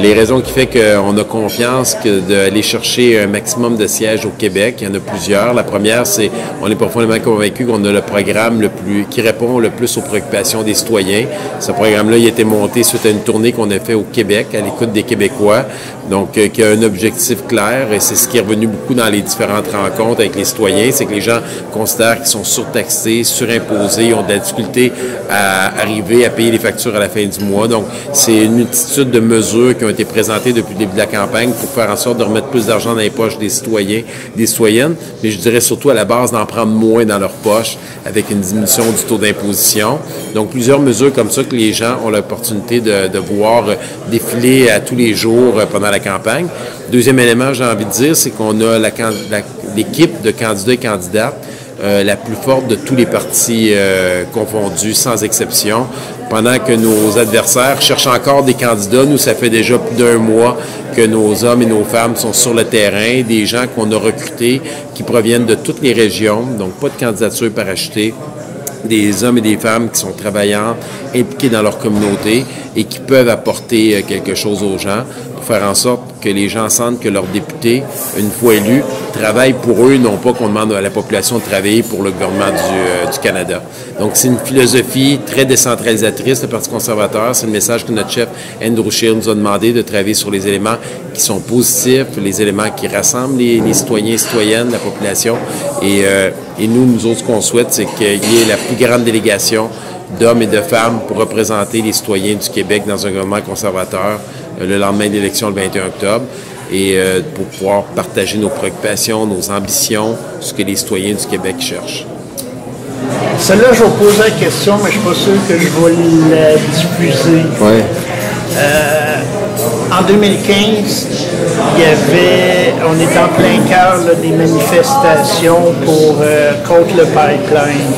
les raisons qui fait qu'on a confiance que d'aller chercher un maximum de sièges au Québec, il y en a plusieurs. La première, c'est on est profondément convaincu qu'on a le programme le plus qui répond le plus aux préoccupations des citoyens. Ce programme-là, il a été monté suite à une tournée qu'on a fait au Québec, à l'écoute des Québécois, donc euh, qui a un objectif clair et c'est ce qui est revenu beaucoup dans les différentes rencontres avec les citoyens, c'est que les gens considèrent qu'ils sont surtaxés, surimposés, ont de la difficulté à arriver à payer les factures à la fin du mois. Donc, c'est une multitude de mesures qui ont été présentées depuis le début de la campagne pour faire en sorte de remettre plus d'argent dans les poches des citoyens, des citoyennes, mais je dirais surtout à la base d'en prendre moins dans leurs poches avec une diminution du taux d'imposition. Donc, plusieurs mesures comme ça que les gens ont l'opportunité de, voir défiler à tous les jours pendant la campagne. Deuxième élément, j'ai envie de dire, c'est qu'on a l'équipe de candidats et candidates euh, la plus forte de tous les partis euh, confondus, sans exception. Pendant que nos adversaires cherchent encore des candidats, nous, ça fait déjà plus d'un mois que nos hommes et nos femmes sont sur le terrain, des gens qu'on a recrutés qui proviennent de toutes les régions, donc pas de candidature parachetée des hommes et des femmes qui sont travaillants, impliqués dans leur communauté et qui peuvent apporter euh, quelque chose aux gens pour faire en sorte que les gens sentent que leurs députés, une fois élus, travaillent pour eux, non pas qu'on demande à la population de travailler pour le gouvernement du, euh, Canada. Donc, c'est une philosophie très décentralisatrice, le Parti conservateur. C'est le message que notre chef, Andrew Scheer, nous a demandé de travailler sur les éléments qui sont positifs, les éléments qui rassemblent les, citoyens et citoyennes, la population. Et, euh, et nous, nous autres, ce qu'on souhaite, c'est qu'il y ait la plus grande délégation d'hommes et de femmes pour représenter les citoyens du Québec dans un gouvernement conservateur le lendemain de l'élection, le 21 octobre, et euh, pour pouvoir partager nos préoccupations, nos ambitions, ce que les citoyens du Québec cherchent. Celle-là, je vais poser la question, mais je ne suis pas sûr que je vais la diffuser. Ouais. Euh, en 2015, il y avait, on est en plein cœur là, des manifestations pour euh, contre le pipeline.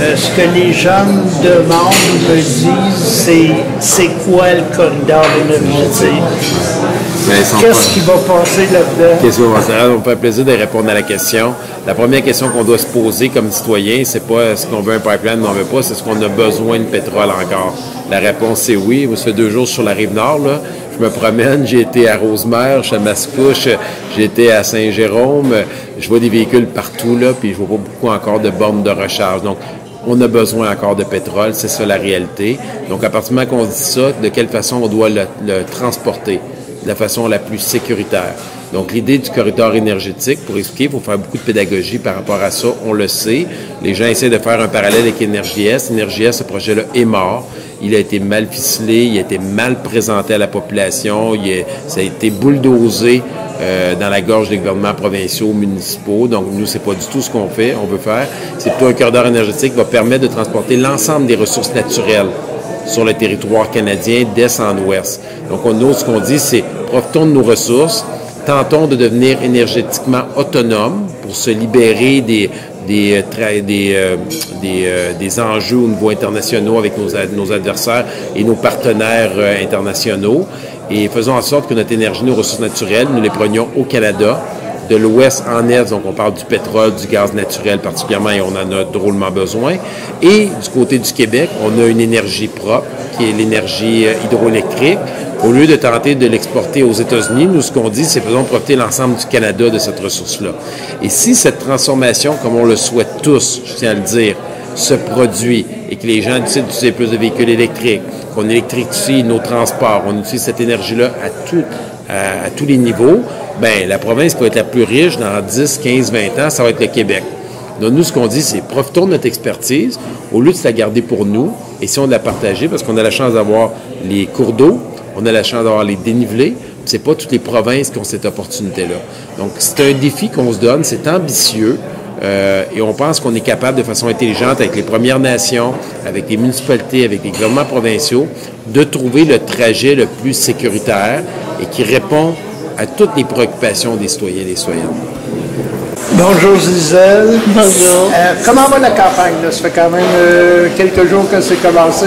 Euh, ce que les jeunes demandent me disent, c'est c'est quoi le corridor énergétique? Qu'est-ce qui va passer là-dedans? Qu'est-ce qui va passer? Alors, on fait plaisir de répondre à la question. La première question qu'on doit se poser comme citoyen, c'est pas est-ce qu'on veut un pipeline ou on veut pas, c'est est-ce qu'on a besoin de pétrole encore. La réponse, c'est oui. Moi, ça fait deux jours sur la rive nord, là. Je me promène, j'ai été à Rosemère, chez Mascouche, j'ai été à Saint-Jérôme. Je vois des véhicules partout, là, puis je vois pas beaucoup encore de bornes de recharge. Donc, on a besoin encore de pétrole, c'est ça la réalité. Donc, à partir du moment qu'on dit ça, de quelle façon on doit le, transporter? De la façon la plus sécuritaire. Donc, l'idée du corridor énergétique, pour expliquer, il faut faire beaucoup de pédagogie par rapport à ça. On le sait. Les gens essaient de faire un parallèle avec EnergiS. EnergiS, ce projet-là est mort. Il a été mal ficelé, il a été mal présenté à la population, il a, ça a été bulldozé euh, dans la gorge des gouvernements provinciaux, municipaux. Donc, nous, c'est pas du tout ce qu'on fait, on veut faire. C'est plutôt un corridor énergétique qui va permettre de transporter l'ensemble des ressources naturelles sur le territoire canadien d'est en ouest. Donc, on, nous, ce qu'on dit, c'est profitons de nos ressources, tentons de devenir énergétiquement autonomes pour se libérer des, des, euh, des, euh, des, enjeux au niveau international avec nos, nos adversaires et nos partenaires euh, internationaux. Et faisons en sorte que notre énergie, nos ressources naturelles, nous les prenions au Canada, de l'ouest en est, donc on parle du pétrole, du gaz naturel particulièrement, et on en a drôlement besoin. Et du côté du Québec, on a une énergie propre, qui est l'énergie hydroélectrique. Au lieu de tenter de l'exporter aux États-Unis, nous, ce qu'on dit, c'est faisons profiter l'ensemble du Canada de cette ressource-là. Et si cette transformation, comme on le souhaite tous, je tiens à le dire, se produit et que les gens décident d'utiliser plus de véhicules électriques, qu'on électrifie nos transports, on utilise cette énergie-là à, tous les niveaux, ben la province qui être la plus riche dans 10, 15, 20 ans, ça va être le Québec. Donc, nous, ce qu'on dit, c'est profitons de notre expertise au lieu de la garder pour nous, et si on la partager, parce qu'on a la chance d'avoir les cours d'eau, on a la chance d'avoir les dénivelés. C'est pas toutes les provinces qui ont cette opportunité-là. Donc, c'est un défi qu'on se donne, c'est ambitieux. Euh, et on pense qu'on est capable, de façon intelligente, avec les Premières Nations, avec les municipalités, avec les gouvernements provinciaux, de trouver le trajet le plus sécuritaire et qui répond à toutes les préoccupations des citoyens et des citoyennes. Bonjour Gisèle. Bonjour. Euh, comment va la campagne? Là? Ça fait quand même euh, quelques jours que c'est commencé.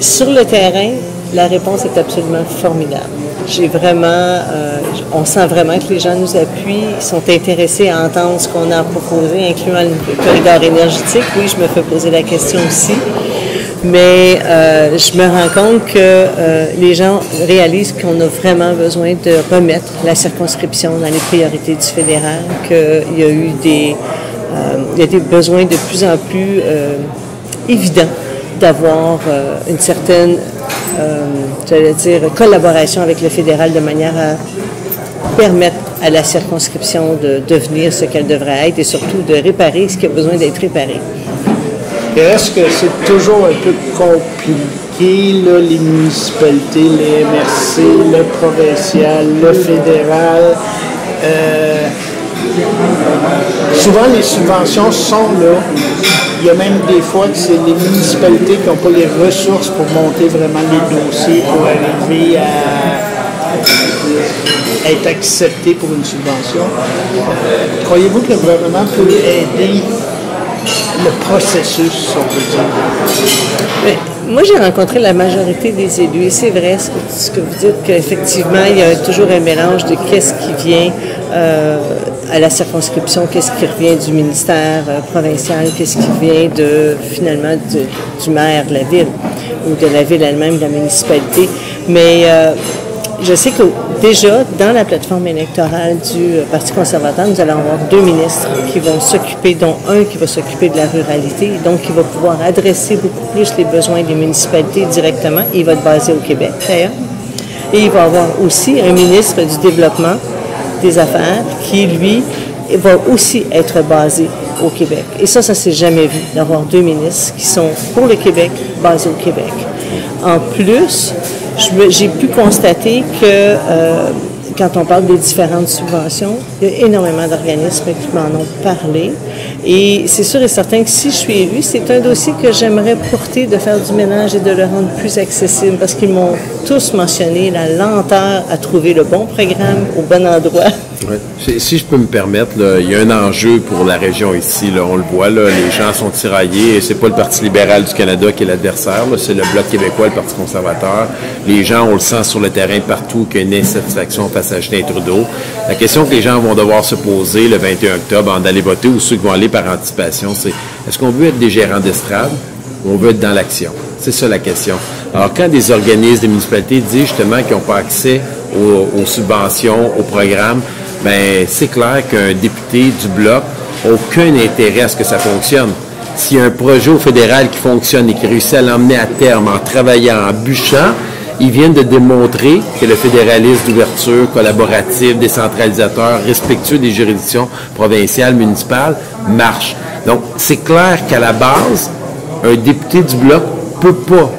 Sur le terrain, la réponse est absolument formidable. J'ai vraiment, euh, on sent vraiment que les gens nous appuient, sont intéressés à entendre ce qu'on a proposé, incluant le corridor énergétique. Oui, je me fais poser la question aussi. mais euh, je me rends compte que euh, les gens réalisent qu'on a vraiment besoin de remettre la circonscription dans les priorités du fédéral, qu'il y a eu des, il y a des besoins de plus en plus évidents d'avoir une certaine, j'allais dire, collaboration avec le fédéral de manière à permettre à la circonscription de devenir ce qu'elle devrait être et surtout de réparer ce qui a besoin d'être réparé. Est-ce que c'est toujours un peu compliqué, les municipalités, les MRC, le provincial, le fédéral? Euh, souvent, les subventions sont là. Il y a même des fois que c'est les municipalités qui n'ont pas les ressources pour monter vraiment les dossiers pour arriver à être accepté pour une subvention. Croyez-vous que le gouvernement peut aider le processus, on peut dire? moi, j'ai rencontré la majorité des élus c'est vrai ce que, vous dites, qu'effectivement, il y a toujours un mélange de qu'est-ce qui vient euh, à la circonscription, qu'est-ce qui revient du ministère euh, provincial, qu'est-ce qui vient de, finalement, du maire de la ville ou de la ville elle-même, de la municipalité. Mais euh, je sais que déjà, dans la plateforme électorale du Parti conservateur, nous allons avoir deux ministres qui vont s'occuper, dont un qui va s'occuper de la ruralité, donc qui va pouvoir adresser beaucoup plus les besoins des municipalités directement. Il va être basé au Québec, d'ailleurs. Et il va avoir aussi un ministre du développement des affaires qui, lui, va aussi être basé au Québec. Et ça, ça s'est jamais vu, d'avoir deux ministres qui sont pour le Québec, basés au Québec. En plus, j'ai pu constater que euh, quand on parle des différentes subventions, il y a énormément d'organismes qui m'en ont parlé. Et c'est sûr et certain que si je suis élue, c'est un dossier que j'aimerais porter de faire du ménage et de le rendre plus accessible parce qu'ils m'ont tous mentionné la lenteur à trouver le bon programme au bon endroit. Si je peux me permettre, il y a un enjeu pour la région ici. On le voit, là, les gens sont tiraillés et c'est pas le Parti libéral du Canada qui est l'adversaire, c'est le Bloc québécois, le Parti conservateur. Les gens, on le sent sur le terrain partout qu'il y a une insatisfaction face à Justin Trudeau. La question que les gens vont devoir se poser le 21 octobre en d'aller voter ou ceux qui vont aller par anticipation, c'est est-ce qu'on veut être des gérants d'estrade ou on veut être dans l'action? C'est ça la question. Alors, quand des organismes, des municipalités disent justement qu'ils n'ont pas accès aux, subventions, aux programmes, ben c'est clair qu'un député du Bloc n'a aucun intérêt à ce que ça fonctionne. S'il y a un projet au fédéral qui fonctionne et qui réussit à l'emmener à terme en travaillant, en bûchant, ils viennent de démontrer que le fédéralisme d'ouverture, collaboratif, décentralisateur, respectueux des juridictions provinciales, municipales, marche. Donc, c'est clair qu'à la base, un député du Bloc peut pas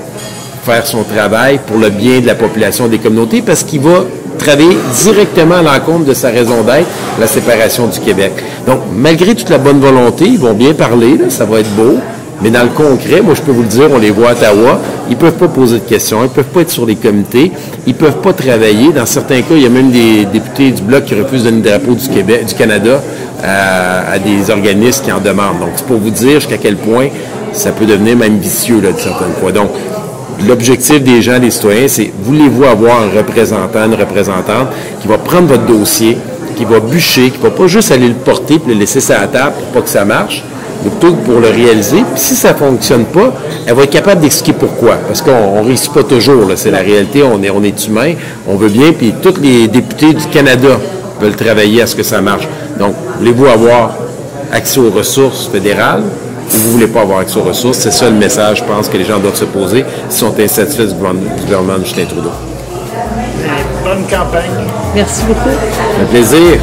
faire son travail pour le bien de la population des communautés parce qu'il va travailler directement à l'encontre de sa raison d'être, la séparation du Québec. Donc, malgré toute la bonne volonté, ils vont bien parler, ça va être beau, mais dans le concret, moi, je peux vous le dire, on les voit à Ottawa, ils peuvent pas poser de questions, ils peuvent pas être sur des comités, ils peuvent pas travailler. Dans certains cas, il y a même des députés du Bloc qui refusent de donner le drapeau du Québec, du Canada à, des organismes qui en demandent. Donc, c'est pour vous dire jusqu'à quel point ça peut devenir même vicieux, là, de certaines fois. Donc, l'objectif des gens, des citoyens, c'est voulez-vous avoir un représentant, une représentante qui va prendre votre dossier, qui va bûcher, qui va pas juste aller le porter et le laisser sur la table pour pas que ça marche, plutôt que pour le réaliser. Puis si ça fonctionne pas, elle va être capable d'expliquer pourquoi. Parce qu'on ne réussit pas toujours. C'est la réalité. On est, on est humain. On veut bien. Puis tous les députés du Canada veulent travailler à ce que ça marche. Donc, voulez-vous avoir accès aux ressources fédérales? Ou vous ne voulez pas avoir accès aux ressources? C'est ça le message, je pense, que les gens doivent se poser s'ils sont insatisfaits du gouvernement, de Justin Trudeau. Bonne campagne. Merci beaucoup. Un plaisir.